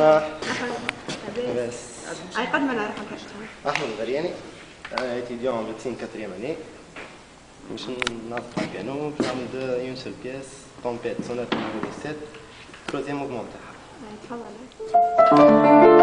صلاح عباس ايقد ما نعرف احمد الغرياني أنا ديون لو تسين كاتريام اني باش نعرف البيانو باش نعمل اون سول بياس طومبيت سونات نيميرو 17 تروزيام موفمون تاعها تفضل